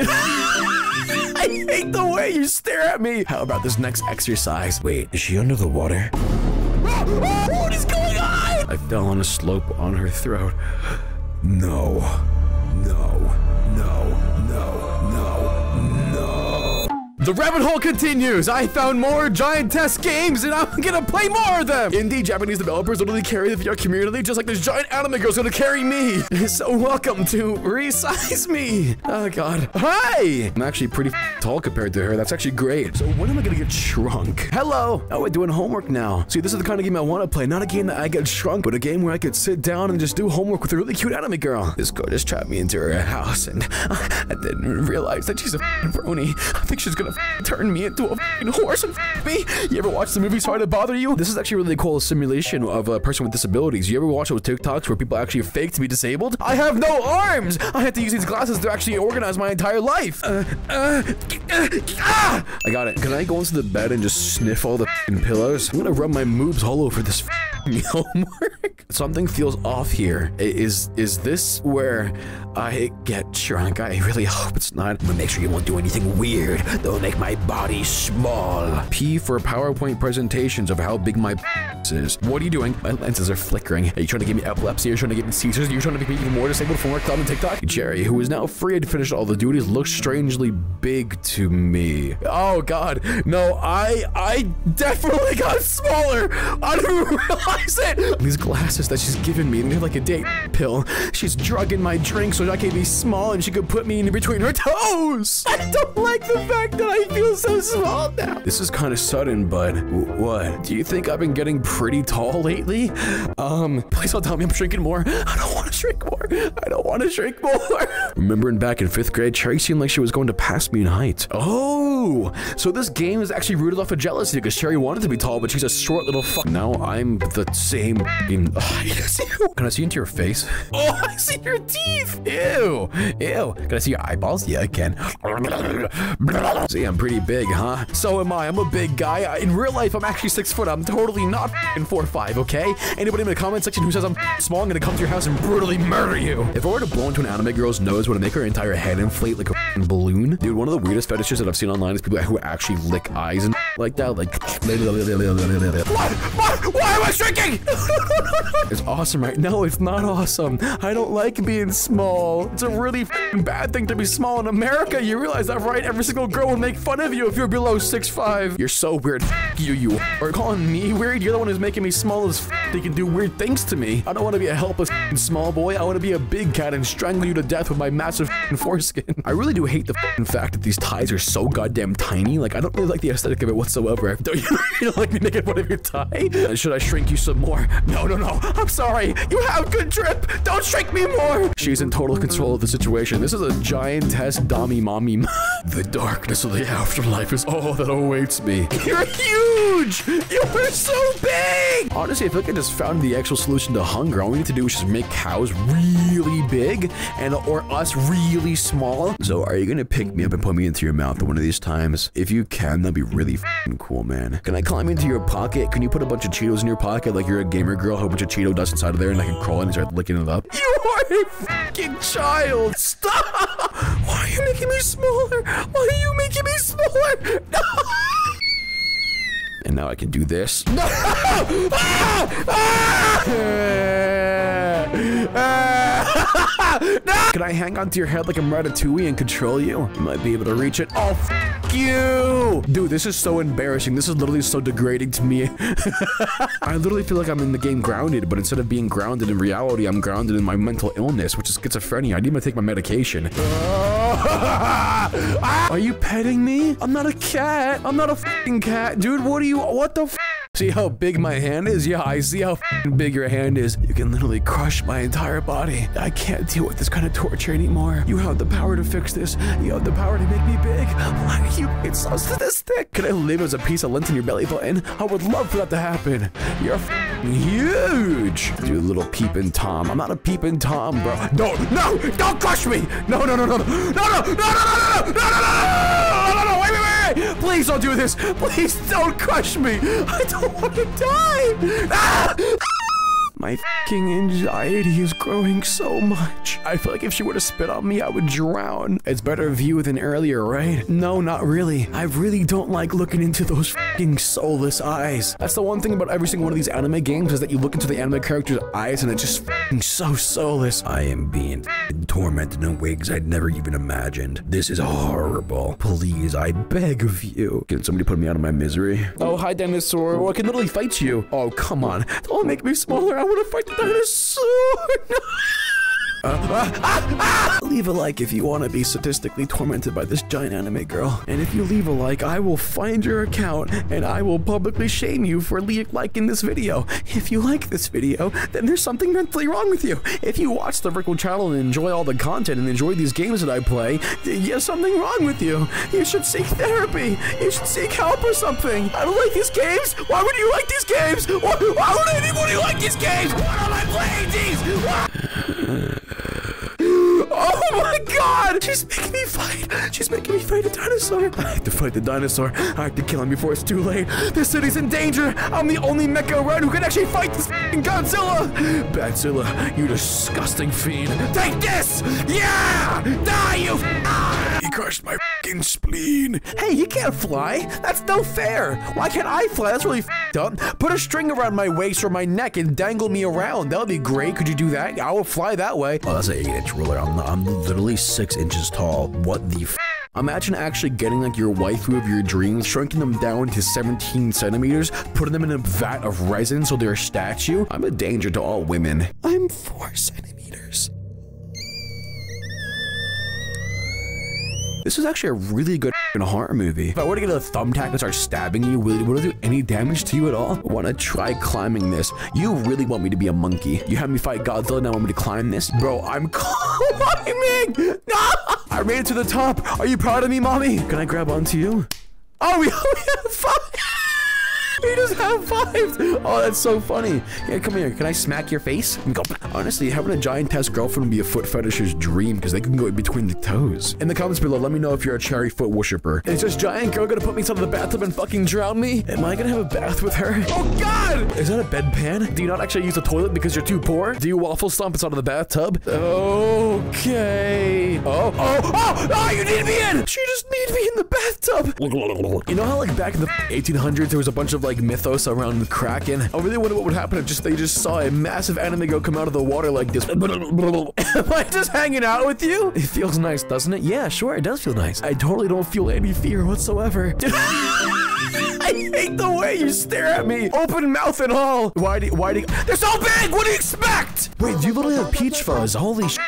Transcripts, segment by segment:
I hate the way you stare at me. How about this next exercise? Wait, is she under the water? what is going on? I fell on a slope on her throat. No, no, The rabbit hole continues. I found more giantess games and I'm gonna play more of them. Indie Japanese developers literally carry the VR community just like this giant anime girl's gonna carry me. So welcome to Resize Me. Oh god. Hi! I'm actually pretty tall compared to her. That's actually great. So when am I gonna get shrunk? Hello. Oh, we're doing homework now. See, this is the kind of game I want to play. Not a game that I get shrunk, but a game where I could sit down and just do homework with a really cute anime girl. This girl just trapped me into her house and I didn't realize that she's a brony. I think she's gonna turn me into a horse and me. You ever watch the movie Sorry to Bother You? This is actually really cool a simulation of a person with disabilities. You ever watch those TikToks where people actually fake to be disabled? I have no arms! I had to use these glasses to actually organize my entire life. Uh, uh, uh, ah! I got it. Can I go into the bed and just sniff all the pillows? I'm gonna rub my moobs all over this homework. Something feels off here. Is is this where I get shrunk? I really hope it's not. I'm gonna make sure you won't do anything weird. That'll make my body small. P for PowerPoint presentations of how big my is. What are you doing? My lenses are flickering. Are you trying to give me epilepsy? Are you trying to give me seizures? Are you trying to make me even more disabled from work club and TikTok? Cherry, who is now free and finished all the duties, looks strangely big to me. Oh God, no! I I definitely got smaller. I didn't realize it. These glasses that she's given me, they're like a date pill. She's drugging my drink so I can be small and she could put me in between her toes. I don't like the fact that I feel so small now. This is kind of sudden, but what? Do you think I've been getting pretty tall lately? Um, please don't tell me I'm shrinking more. I don't want to shrink more. I don't want to shrink more. Remembering back in fifth grade, Cherry seemed like she was going to pass me in height. Oh, so this game is actually rooted off of jealousy because Cherry wanted to be tall, but she's a short little fuck. Now I'm the same. Oh, yes, Can I see into your face? Oh, I see your teeth. Ew, ew. Can I see your eyeballs? Yeah, I can. See, I'm pretty big, huh? So am I. I'm a big guy. In real life, I'm actually six foot. I'm totally not four five. Okay? Anybody in the comment section who says I'm small, I'm gonna come to your house and brutally murder you. If I were to blow into an anime girl's nose, would it make her entire head inflate like a balloon? Dude, one of the weirdest fetishes that I've seen online is people who actually lick eyes and like that. Like, what? What? Why am I shrinking? it's awesome, right? No, it's not awesome. I don't like being small. It's a really bad thing to be small in America. You realize that, right? Every single girl would make fun of you if you're below 6'5". You're so weird. you, you. Are calling me weird? You're the one who's making me small as They can do weird things to me. I don't want to be a helpless small boy. I want to be a big cat and strangle you to death with my massive foreskin. I really do hate the fact that these ties are so goddamn tiny. Like, I don't really like the aesthetic of it whatsoever. Don't you, you don't like me making fun of your tie? Uh, should I shrink you some more? No, no, no. I'm sorry. You have a good drip. Don't shrink me more. She's in total control of the situation. This is a giantess dummy mommy. the darkness of the afterlife is all that awaits me. You're huge. You are so big. Honestly, I feel like I just found the actual solution to hunger. All we need to do is just make cows really big and or us really small. So are you gonna pick me up and put me into your mouth one of these times? If you can, that'd be really cool, man. Can I climb into your pocket? Can you put a bunch of Cheetos in your pocket like you're a gamer girl? A bunch of Cheeto dust inside of there and I can crawl in and start licking it up. You are a fucking child. Stop. Why are you making me smaller? Why are you making me smaller? No. And now I can do this. No! Ah! Ah! no! Can I hang onto your head like I'm Ratatouille and control you? You might be able to reach it. Oh, you! Dude, this is so embarrassing. This is literally so degrading to me. I literally feel like I'm in the game grounded, but instead of being grounded in reality, I'm grounded in my mental illness, which is schizophrenia. I need to take my medication. Are you petting me? I'm not a cat. I'm not a fucking cat. Dude, what are you? What the See how big my hand is? Yeah, I see how big your hand is. You can literally crush my entire body. I can't deal with this kind of torture anymore. You have the power to fix this. You have the power to make me big. Why are you It's so sadistic? Can I live as a piece of lint in your belly button? I would love for that to happen. You're huge. You little peeping Tom. I'm not a peeping Tom, bro. No, no, don't crush me. No, no, no, no, no, no, no, no, no, no, no, no, no, no, no, no, no, wait, wait, wait. Please don't do this. Please don't crush me. I don't want to die. Ah! My fucking anxiety is growing so much. I feel like if she were to spit on me, I would drown. It's better view than earlier, right? No, not really. I really don't like looking into those fucking soulless eyes. That's the one thing about every single one of these anime games is that you look into the anime character's eyes and it's just fucking so soulless. I am being tormented in ways I'd never even imagined. This is horrible. Please, I beg of you. Can somebody put me out of my misery? Oh, hi, dinosaur. Well, I can literally fight you. Oh, come on. Don't make me smaller. I want to fight the dinosaur. Uh! Leave a like if you want to be statistically tormented by this giant anime girl. And if you leave a like, I will find your account and I will publicly shame you for liking this video. If you like this video, then there's something mentally wrong with you. If you watch the Vertical channel and enjoy all the content and enjoy these games that I play, there's something wrong with you. You should seek therapy. You should seek help or something. I don't like these games. Why would you like these games? Why, why would anybody like these games? Why am I playing these? God! She's making me fight! She's making me fight a dinosaur! I have to fight the dinosaur. I have to kill him before it's too late. This city's in danger! I'm the only mecha around who can actually fight this Godzilla! Badzilla, you disgusting fiend! Take this! Yeah! Die, you ah! He crushed my fucking spleen! Hey, you can't fly! That's no fair! Why can't I fly? That's really up. Put a string around my waist or my neck and dangle me around. That would be great. Could you do that? I will fly that way. Oh, that's an 8-inch ruler. I'm, I'm literally 6 inches tall. What the Imagine actually getting like your waifu of your dreams, shrinking them down to 17 centimeters, putting them in a vat of resin so they're a statue. I'm a danger to all women. I'm 4 centimeters. This is actually a really good horror movie. If I were to get a thumbtack and start stabbing you, would, would it do any damage to you at all? I Want to try climbing this? You really want me to be a monkey. You have me fight Godzilla, now I want me to climb this? Bro, I'm climbing! No! I made it to the top. Are you proud of me, mommy? Can I grab onto you? Oh, we, we have fun! We just have fives. Oh, that's so funny. Yeah, come here. Can I smack your face? And go. Honestly, having a giantess girlfriend would be a foot fetish's dream because they can go in between the toes. In the comments below, let me know if you're a cherry foot worshiper. Is this giant girl gonna put me inside of the bathtub and fucking drown me? Am I gonna have a bath with her? Oh God! Is that a bedpan? Do you not actually use a toilet because you're too poor? Do you waffle stomp inside of the bathtub? Okay. Oh, oh, oh! Oh, oh you need me in! She just need me in the bathtub. You know how like back in the 1800s there was a bunch of like like mythos around the Kraken. I really wonder what would happen if just they just saw a massive anime go come out of the water like this. Am I just hanging out with you? It feels nice, doesn't it? Yeah, sure, it does feel nice. I totally don't feel any fear whatsoever. I hate the way you stare at me. Open mouth and all. Why do why do They're so big. What do you expect? Wait, you literally have peach fuzz. Holy shit.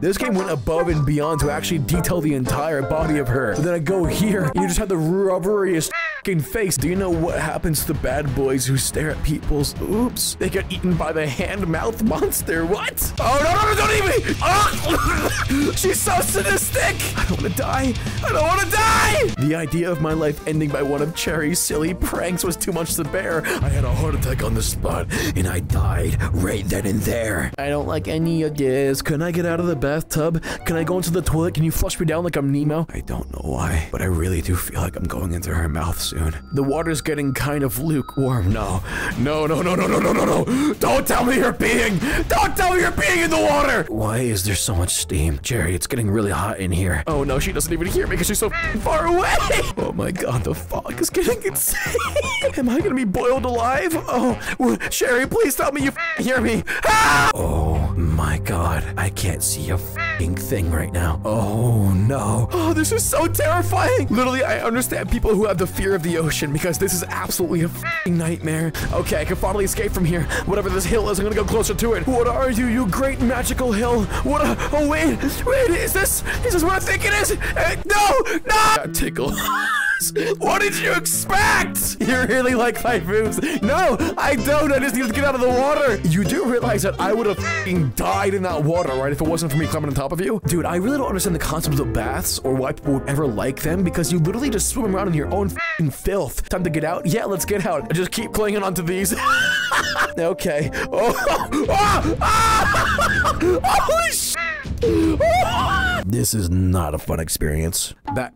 This game went above and beyond to actually detail the entire body of her. But then I go here and you just have the rubberiest face. Do you know what happens to bad boys who stare at people's oops? They get eaten by the hand-mouth monster. What? Oh, no, no, no, don't eat me! Oh! She's so sadistic! I don't want to die. I don't want to die! The idea of my life ending by one of Cherry's silly pranks was too much to bear. I had a heart attack on the spot, and I died right then and there. I don't like any of this. Can I get out of the bathtub? Can I go into the toilet? Can you flush me down like I'm Nemo? I don't know why, but I really do feel like I'm going into her mouth soon. The water's getting kind of lukewarm now. No, no, no, no, no, no, no, no! Don't tell me you're peeing! Don't tell me you're peeing in the water! Why is there so much steam? Cherry, it's getting really hot in here. Oh no, she doesn't even hear me because she's so far away! Oh my god, the fog is getting insane! Am I gonna be boiled alive? Oh, Cherry, please tell me you hear me! Ah! Oh my god, I can't see a thing right now. Oh no. Oh, this is so terrifying. Literally, I understand people who have the fear of the ocean because this is absolutely a nightmare. Okay, I can finally escape from here. Whatever this hill is, I'm gonna go closer to it. What are you, you great magical hill? What a- oh wait, wait, is this- is this what I think it is? Uh, no, no! Tickle. What did you expect? You really like my moves. No, I don't. I just need to get out of the water. You do realize that I would have died in that water, right? If it wasn't for me climbing on top of you? Dude, I really don't understand the concept of baths or why people would ever like them because you literally just swim around in your own filth. Time to get out? Yeah, let's get out. I just keep clinging onto these. okay. Oh, oh, oh, holy sh This is not a fun experience. That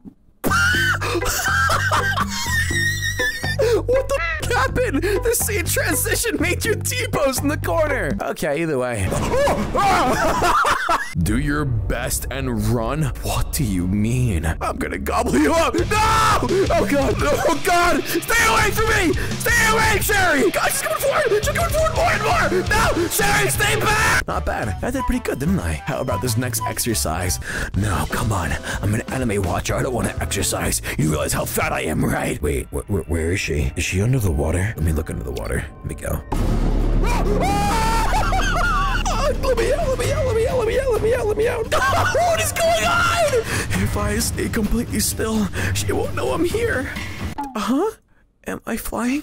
what the happened? The scene transition made you T-pose in the corner. Okay, either way. do your best and run. What do you mean? I'm gonna gobble you up. No! Oh god! Oh god! Stay away from me! Stay away, Cherry! God, she's coming forward! She's coming forward more and more! No! Cherry, stay back! Not bad. I did pretty good, didn't I? How about this next exercise? No, come on. I'm an anime watcher. I don't want to exercise. You realize how fat I am, right? Wait, wh wh where is she? Is she under the water? Let me look under the water. Let me go. Let me out, let me out, let me out, let me out, let me out, let me out. what is going on? If I stay completely still, she won't know I'm here. Uh-huh? Am I flying?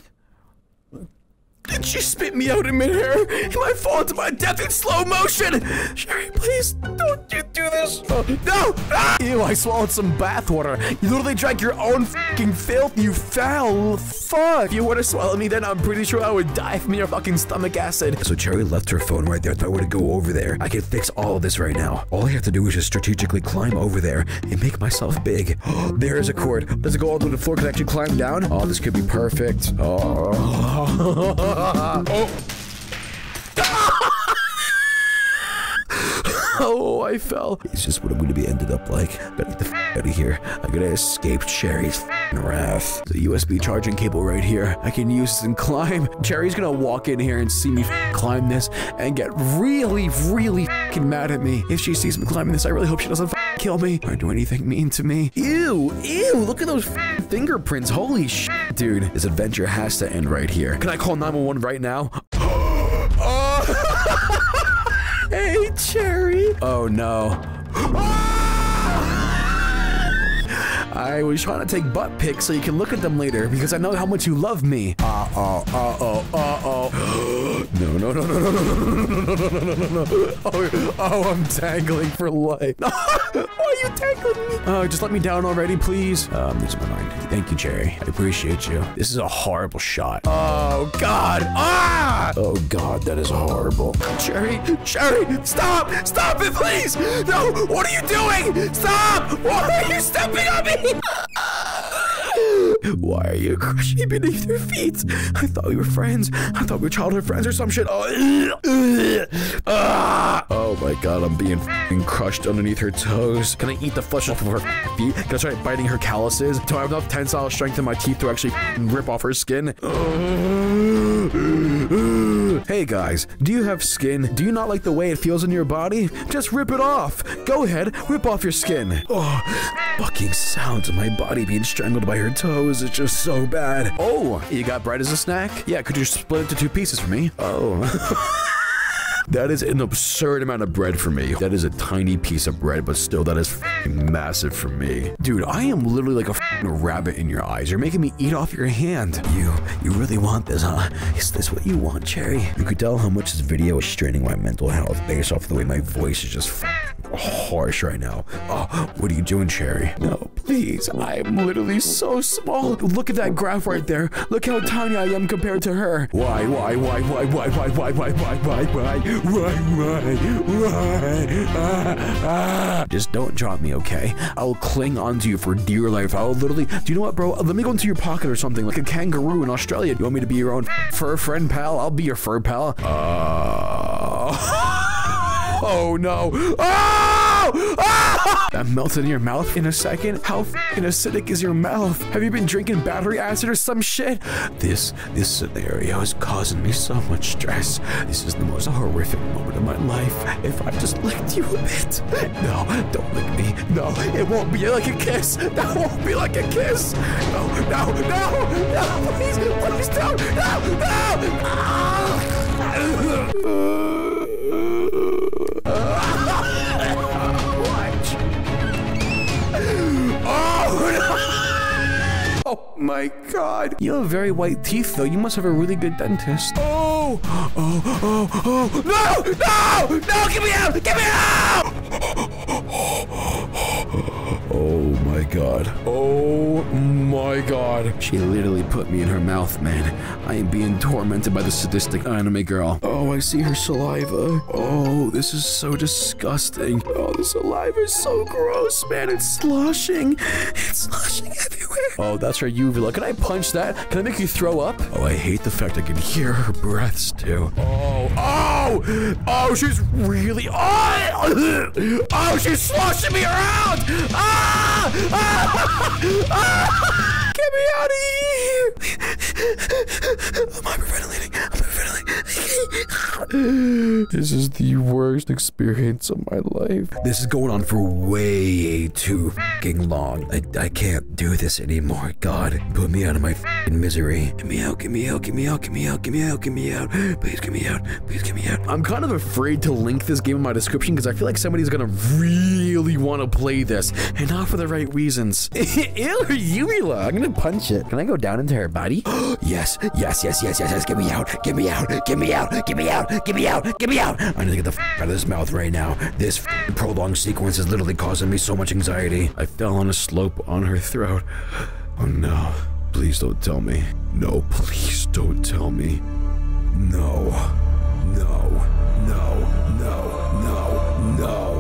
Did she spit me out in midair? Am I falling to my death in slow motion? Cherry, please don't you do this. Oh, no! Ah! Ew, I swallowed some bathwater. You literally drank your own fucking filth, you foul fuck. If you were to swallow me, then I'm pretty sure I would die from your fucking stomach acid. So Cherry left her phone right there. If I were to go over there, I could fix all of this right now. All I have to do is just strategically climb over there and make myself big. there is a cord. Does it go all the way to the floor? Can I actually climb down? Oh, this could be perfect. Oh. oh. oh, I fell. It's just what I'm gonna be ended up like. Better get the f out of here. I'm gonna escape Cherry's wrath. The USB charging cable right here. I can use this and climb. Cherry's gonna walk in here and see me climb this and get really, really mad at me. If she sees me climbing this, I really hope she doesn't kill me or do anything mean to me. Ew, ew, look at those fingerprints. Holy shit, dude. This adventure has to end right here. Can I call 911 right now? oh. hey, Cherry. Oh, no. Ah! I was trying to take butt pics so you can look at them later because I know how much you love me. Uh oh, uh oh, uh oh. No, no, no, no, no, no, no, no, no, no, no, no, no. Oh, oh, I'm tangling for life. Why are you tangling me? Oh, just let me down already, please. Uh, I'm losing my mind. Thank you, Cherry. I appreciate you. This is a horrible shot. Oh, God. Ah! Oh, God, that is horrible. Cherry, Cherry, stop! Stop it, please! No, what are you doing? Stop! Why are you stepping on me? Why are you crushing beneath your feet? I thought we were friends. I thought we were childhood friends or some shit. Oh, oh my god, I'm being crushed underneath her toes. Can I eat the flesh off of her feet? Can I start biting her calluses? Do I have enough tensile strength in my teeth to actually rip off her skin? Uh, hey guys, do you have skin? Do you not like the way it feels in your body? Just rip it off. Go ahead, rip off your skin. Oh, fucking sounds of my body being strangled by her toes is just so bad. Oh, you got bread as a snack? Yeah, could you split it into two pieces for me? Oh. That is an absurd amount of bread for me. That is a tiny piece of bread, but still, that is massive for me. Dude, I am literally like a rabbit in your eyes. You're making me eat off your hand. You, you really want this, huh? Is this what you want, Cherry? You could tell how much this video is straining my mental health based off the way my voice is just harsh right now. Oh, what are you doing, Cherry? No, please. I am literally so small. Look at that graph right there. Look how tiny I am compared to her. Why, why, why, why, why, why, why, why, why, why, why? Why, why, why? Ah, ah. Just don't drop me, okay? I'll cling onto you for dear life. I'll literally. Do you know what, bro? Let me go into your pocket or something, like a kangaroo in Australia. You want me to be your own fur friend, pal? I'll be your fur pal. Uh. Oh no. Oh! oh! That melted in your mouth in a second? How fucking acidic is your mouth? Have you been drinking battery acid or some shit? This, this scenario is causing me so much stress. This is the most horrific moment of my life. If I just licked you a bit. No, don't lick me. No, it won't be like a kiss. That won't be like a kiss. No, no, no, no, please, please don't. No, no. Oh my god. You have very white teeth though. You must have a really good dentist. Oh! Oh, oh, oh! No! No! No! Get me out! Get me out! Oh my god. Oh my god. She literally put me in her mouth, man. I am being tormented by the sadistic anime girl. Oh, I see her saliva. Oh, this is so disgusting. Oh, the saliva is so gross, man. It's sloshing. It's sloshing everywhere. Oh, that's her uvula. Can I punch that? Can I make you throw up? Oh, I hate the fact I can hear her breaths too. Oh, oh, oh, she's really, oh, oh, she's sloshing me around. Ah, ah, ah, get me out of here. I'm hyperventilating. I'm hyperventilating. This is the worst experience of my life. This is going on for way too fucking long. I, I can't do this anymore. God, put me out of my fucking misery. Get me out, get me out, get me out, get me out, get me out, get me out. Please get me out. Please get me out. I'm kind of afraid to link this game in my description because I feel like somebody's gonna really want to play this and not for the right reasons. Ew, uvula. I'm gonna punch it. Can I go down into her body? yes, yes, yes, yes, yes, yes. Get me out. Get me out. Get me out. Get me out. Get me out. Get me out. I need to get the f out of this mouth right now. This prolonged sequence is literally causing me so much anxiety. I fell on a slope on her throat. Oh no. Please don't tell me. No, please don't tell me. No. No. No. No. No. No.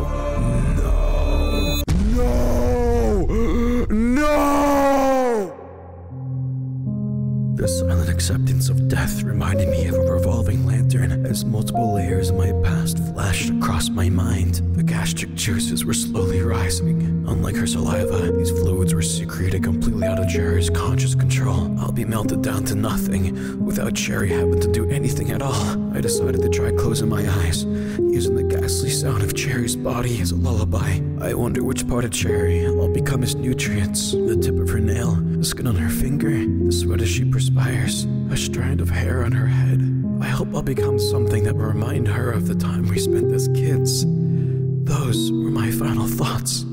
The silent acceptance of death reminded me of a revolving lantern as multiple layers of my past flashed across my mind. The gastric juices were slowly rising. Unlike her saliva, these fluids were secreted completely out of Cherry's conscious control. I'll be melted down to nothing without Cherry having to do anything at all. I decided to try closing my eyes, using the ghastly sound of Cherry's body as a lullaby. I wonder which part of Cherry I'll become as nutrients. The tip of her nail, the skin on her finger, the sweat as she perspires, a strand of hair on her head. I hope I'll become something that will remind her of the time we spent as kids. Those were my final thoughts.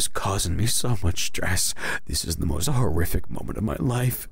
Is causing me so much stress. This is the most horrific moment of my life.